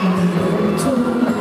And.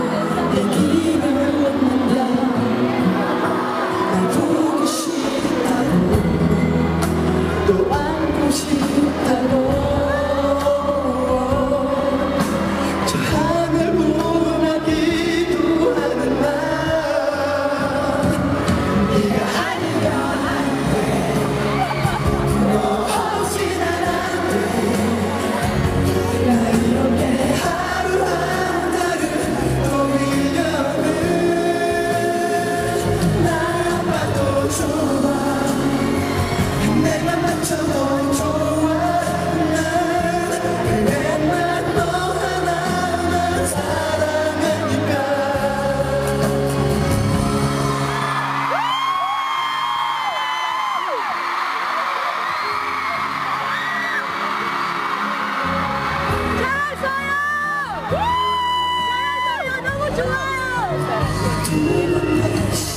to all the place.